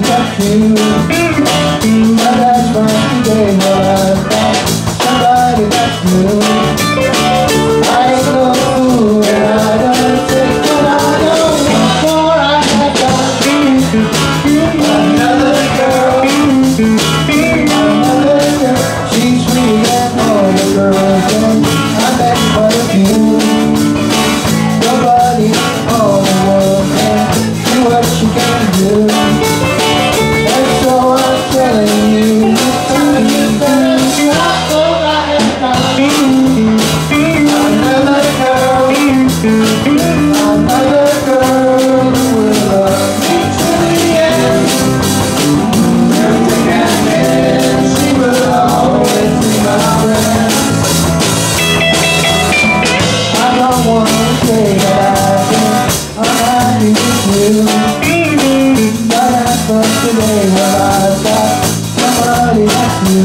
the you. you I thought somebody like you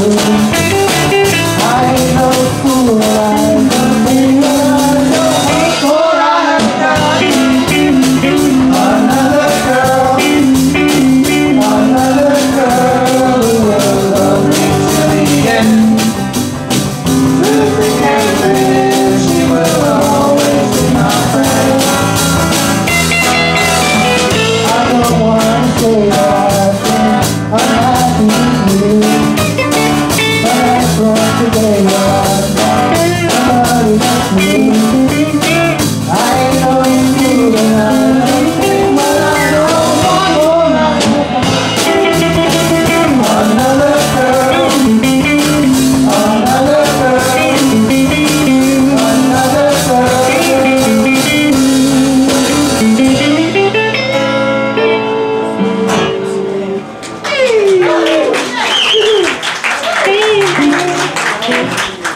I ain't no fool I